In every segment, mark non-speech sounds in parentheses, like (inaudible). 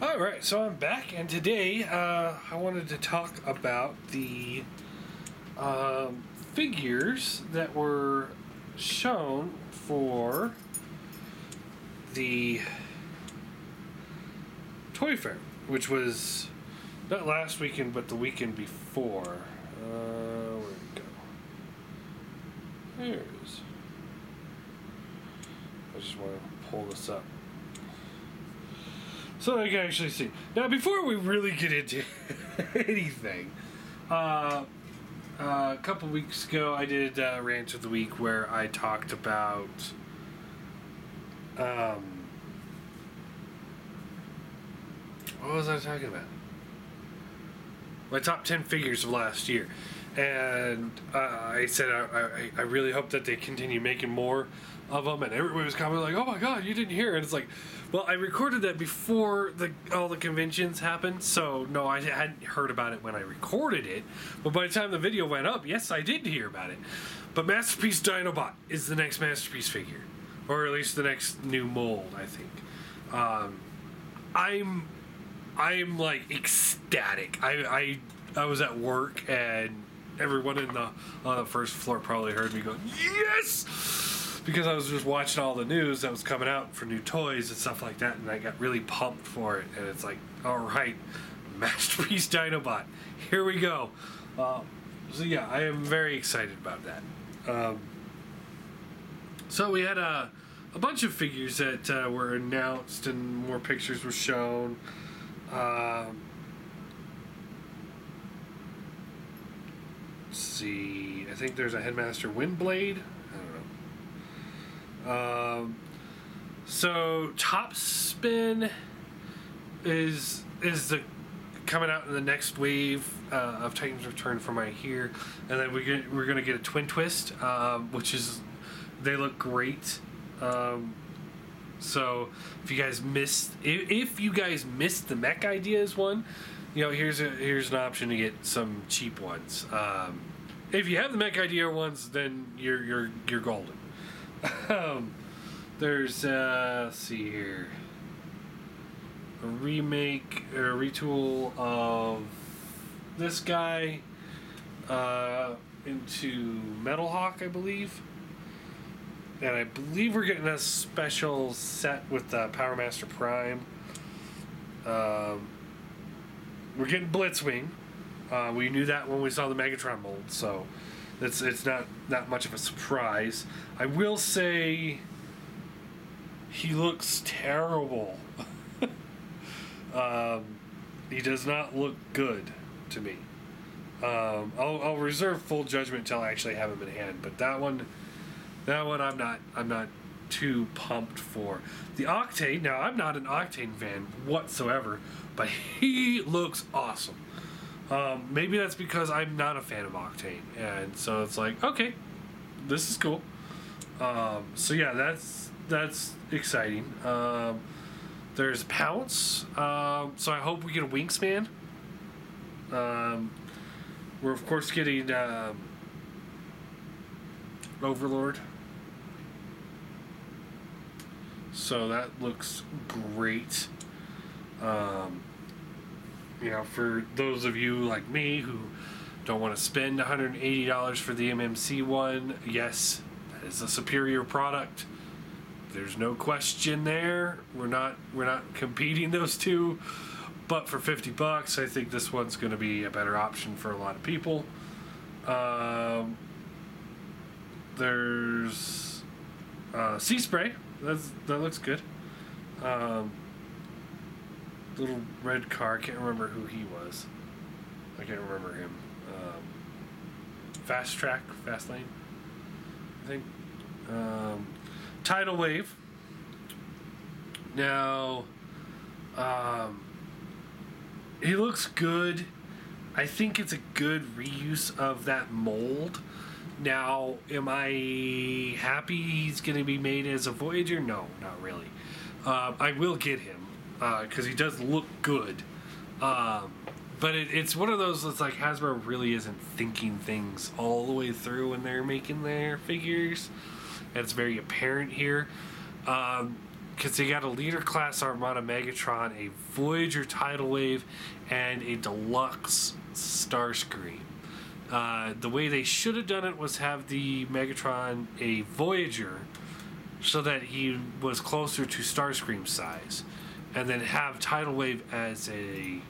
All right, so I'm back, and today uh, I wanted to talk about the um, figures that were shown for the Toy Fair, which was not last weekend, but the weekend before. Uh, where'd it go? There it is. I just want to pull this up. So I can actually see. Now, before we really get into (laughs) anything, uh, uh, a couple weeks ago I did uh, Rant of the Week where I talked about um, what was I talking about? My top 10 figures of last year. And uh, I said I, I, I really hope that they continue making more of them. And everybody was commenting like, oh my god, you didn't hear. And it's like, well, I recorded that before the all the conventions happened. So, no, I hadn't heard about it when I recorded it. But by the time the video went up, yes, I did hear about it. But Masterpiece Dinobot is the next Masterpiece figure. Or at least the next new mold, I think. Um, I'm I'm like ecstatic. I, I I was at work and everyone in the on the first floor probably heard me go yes because I was just watching all the news that was coming out for new toys and stuff like that, and I got really pumped for it. And it's like, all right, (laughs) masterpiece Dinobot, here we go. Um, so yeah, I am very excited about that. Um, so we had a a bunch of figures that uh, were announced and more pictures were shown. Um, let's see. I think there's a Headmaster Windblade. I don't know. Um, so Top Spin is is the coming out in the next wave uh, of Titans Return from right here, and then we get, we're gonna get a Twin Twist, um, which is they look great. Um, so if you guys missed, if, you guys missed the mech ideas one, you know here's a here's an option to get some cheap ones. Um, if you have the mech idea ones, then you're you're you're golden. (laughs) um, there's uh, let's see here, a remake or a retool of this guy uh, into Metal Hawk, I believe and I believe we're getting a special set with uh, Power Master Prime. Um, we're getting Blitzwing. Uh, we knew that when we saw the Megatron mold, so it's it's not not much of a surprise. I will say he looks terrible. (laughs) um, he does not look good to me. Um, I'll, I'll reserve full judgment until I actually have him in hand, but that one that one I'm not I'm not too pumped for. The Octane, now I'm not an Octane fan whatsoever, but (laughs) he looks awesome. Um, maybe that's because I'm not a fan of Octane, and so it's like, okay, this is cool. Um, so yeah, that's that's exciting. Um, there's Pounce, um, so I hope we get a Wingspan. Um, we're of course getting um, Overlord. So that looks great. Um, you know, for those of you like me who don't want to spend $180 for the MMC one, yes, that is a superior product. There's no question there. We're not we're not competing those two, but for 50 bucks, I think this one's going to be a better option for a lot of people. Um, there's uh, Sea Spray. That's that looks good. Um, little red car. Can't remember who he was. I can't remember him. Um, fast track, fast lane. I think. Um, tidal wave. Now, um, he looks good. I think it's a good reuse of that mold. Now, am I happy he's going to be made as a Voyager? No, not really. Uh, I will get him because uh, he does look good. Um, but it, it's one of those that's like Hasbro really isn't thinking things all the way through when they're making their figures. And it's very apparent here. Um, because they got a leader class Armada Megatron, a Voyager tidal wave, and a deluxe Starscream. Uh, the way they should have done it was have the Megatron a Voyager, so that he was closer to Starscream size, and then have tidal wave as a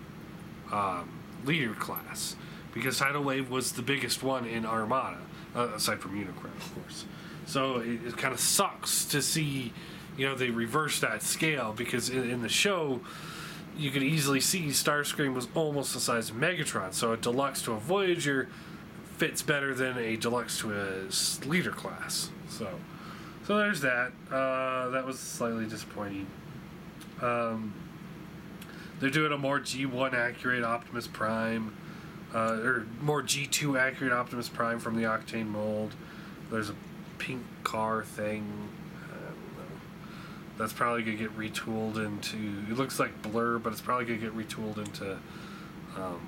um, leader class, because tidal wave was the biggest one in Armada, uh, aside from Unicron, of course. So it, it kind of sucks to see, you know, they reverse that scale because in, in the show, you could easily see Starscream was almost the size of Megatron. So a deluxe to a Voyager fits better than a deluxe to leader class. So, so there's that. Uh, that was slightly disappointing. Um, they're doing a more G1 accurate Optimus Prime, uh, or more G2 accurate Optimus Prime from the Octane mold. There's a pink car thing. Know. That's probably gonna get retooled into. It looks like Blurr, but it's probably gonna get retooled into um,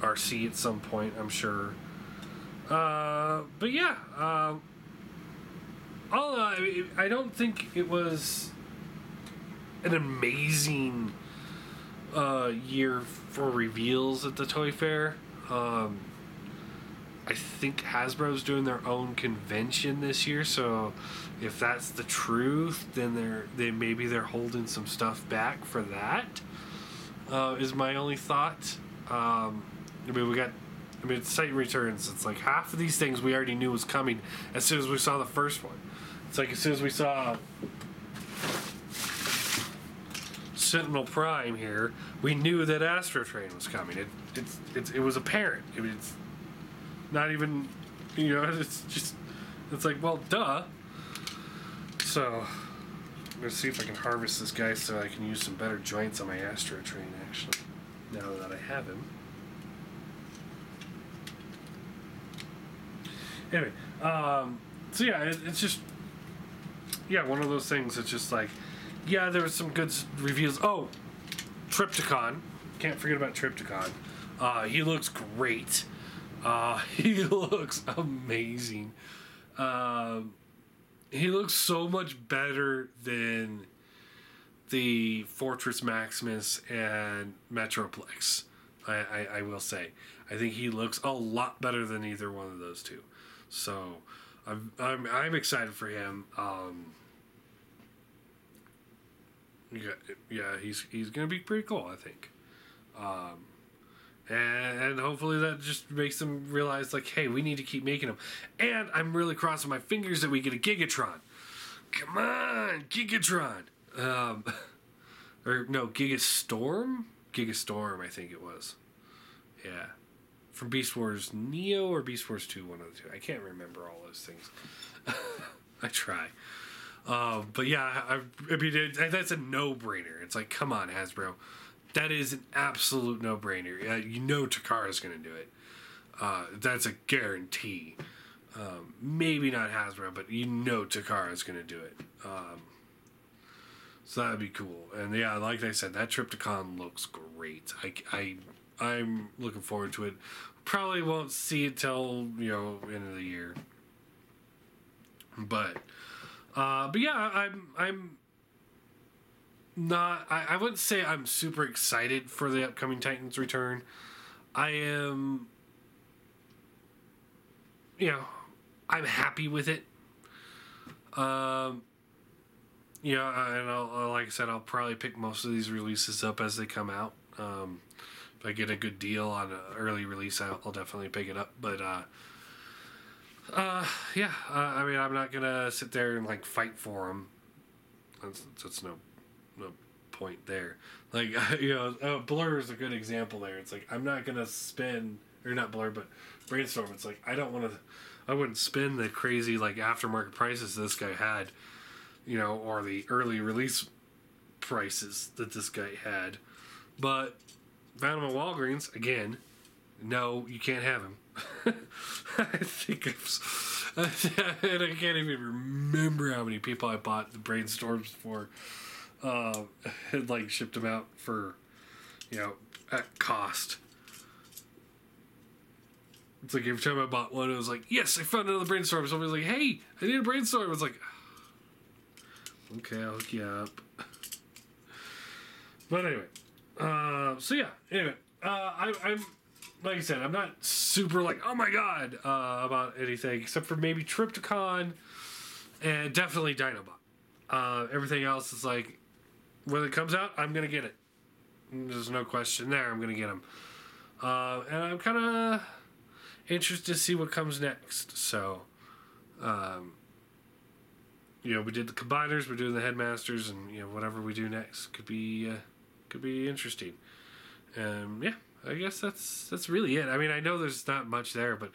RC at some point. I'm sure. Uh, but yeah, um, all uh, I, I don't think it was an amazing uh, year for reveals at the Toy Fair. Um, I think Hasbro's doing their own convention this year, so if that's the truth, then they're they maybe they're holding some stuff back for that. Uh, is my only thought. Um, I mean, we got. I mean, it's Titan Returns. It's like half of these things we already knew was coming as soon as we saw the first one. It's like as soon as we saw Sentinel Prime here, we knew that Astrotrain was coming. It it's, it's it was apparent. It, it's not even you know (laughs) it's just it's like well duh. So I'm gonna see if I can harvest this guy so I can use some better joints on my Astrotrain actually. Now that I have him. Anyway, um, so yeah, it, it's just yeah, one of those things. It's just like, yeah, there was some good reviews. Oh, Trypticon, can't forget about Trypticon. Uh, he looks great. Uh, (laughs) he looks amazing. Um, he looks so much better than the Fortress Maximus and Metroplex. I, I, I will say, I think he looks a lot better than either one of those two. So, I'm I'm, I'm excited for him. Um, yeah, yeah, he's he's gonna be pretty cool. I think. Um, and, and hopefully that just makes them realize, like, hey, we need to keep making them. And I'm really crossing my fingers that we get a Gigatron. Come on, Gigatron. Um, (laughs) or no, Gigastorm. Gigastorm, I think it was. Yeah, from Beast Wars Neo or Beast Wars Two, one of the two. I can't remember all those things. (laughs) I try. Uh, but yeah, I, I mean, it, that's a no-brainer. It's like, come on, Hasbro, that is an absolute no-brainer. Uh, you know, Takara's going to do it. Uh, that's a guarantee. Um, maybe not Hasbro, but you know Takara's going to do it. Um, so that'd be cool. And yeah, like I said, that Trypticon looks great. I, I, I'm looking forward to it. Probably won't see it till you know end of the year. But, uh, but yeah, I'm I'm not. I, I wouldn't say I'm super excited for the upcoming Titans return. I am. You know, I'm happy with it. Um, know, and I'll, like I said, I'll probably pick most of these releases up as they come out. Um, if I get a good deal on an early release, I'll, definitely pick it up. But uh, uh, yeah, uh, I mean, I'm not gonna sit there and like fight for them. That's, that's no, no point there. Like (laughs) you know, uh, Blurr is a good example there. It's like I'm not gonna spend or not Blurr, but Brainstorm. It's like I don't want to. I wouldn't spend the crazy like aftermarket prices this guy had, you know, or the early release prices that this guy had. But found him at Walgreens again. No, you can't have him. (laughs) I think I've, (laughs) and I can't even remember how many people I bought the brainstorms for. Uh, (laughs) and like shipped them out for, you know, at cost. It's like every time I bought one, it was like, yes, I found another brainstorm. Somebody's like, hey, I need a brainstorm. I was like, okay, I'll hook you up. But anyway, uh, so yeah. Anyway, uh, I, I'm like I said, I'm not super like oh my god uh, about anything except for maybe Trypticon and definitely Dinobot. Uh, everything else is like when it comes out, I'm gonna get it. There's no question there. I'm gonna get them, uh, and I'm kind of interested to see what comes next. So, um, you know, we did the combiners, we're doing the headmasters, and you know whatever we do next could be uh, could be interesting. Um, yeah, I guess that's that's really it. I mean, I know there's not much there, but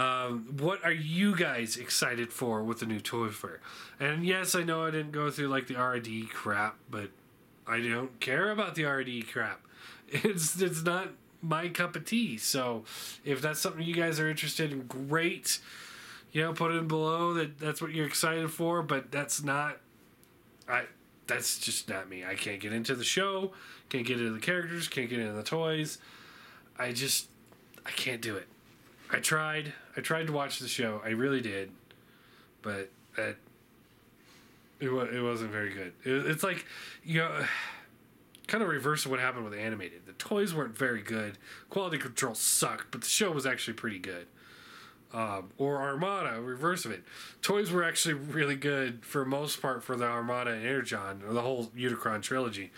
um, what are you guys excited for with the new Toy Fair? And yes, I know I didn't go through like the R&D crap, but I don't care about the R&D crap. (laughs) It's it's not my cup of tea. So if that's something you guys are interested in, great. You know, put it in below that that's what you're excited for, but that's not. I that's just not me. I can't get into the show, can't get into the characters, can't get into the toys. I just I can't do it. I tried. I tried to watch the show. I really did, but that it, wa- it wasn't very good. It, it's like you know, (sighs) kind of reverse of what happened with animated. The toys weren't very good. Quality control sucked, but the show was actually pretty good. Um, or Armada, reverse of it. Toys were actually really good for most part for the Armada and Energon, or the whole Unicron trilogy.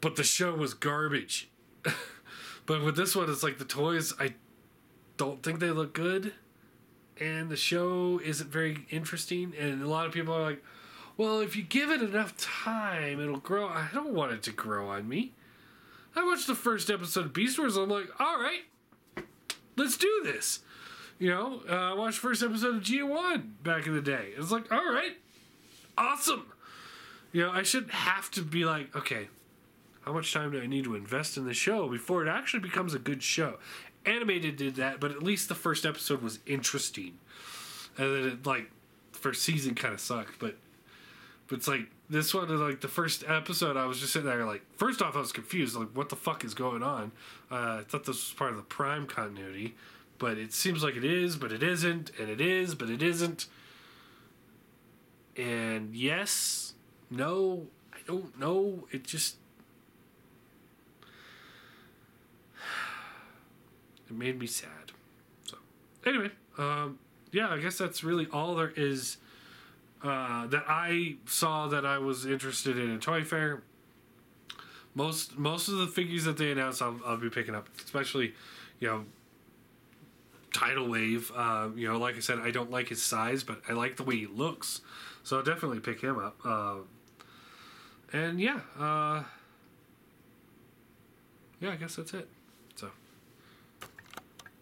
But the show was garbage. (laughs) but with this one, it's like the toys, I don't think they look good. And the show isn't very interesting. And a lot of people are like, well, if you give it enough time, it'll grow. I don't want it to grow on me. I watched the first episode of Beast Wars. I'm like, all right, let's do this. You know, uh, I watched the first episode of G1 back in the day. It's like, all right, awesome. You know, I shouldn't have to be like, okay, how much time do I need to invest in the show before it actually becomes a good show? Animated did that, but at least the first episode was interesting. And then it, like, first season kind of sucked, but but it's like this one is like the first episode. I was just sitting there like, first off, I was confused. Like, what the fuck is going on? Uh, I thought this was part of the Prime continuity, but it seems like it is, but it isn't, and it is, but it isn't. And yes, no, I don't know. It just (sighs) it made me sad. So anyway, um, yeah, I guess that's really all there is uh, that I saw that I was interested in a Toy Fair. Most most of the figures that they announced, I'll, I'll be picking up, especially, you know, Tidal Wave. Uh, you know, like I said, I don't like his size, but I like the way he looks, so I'll definitely pick him up. Uh, and yeah, uh, yeah, I guess that's it.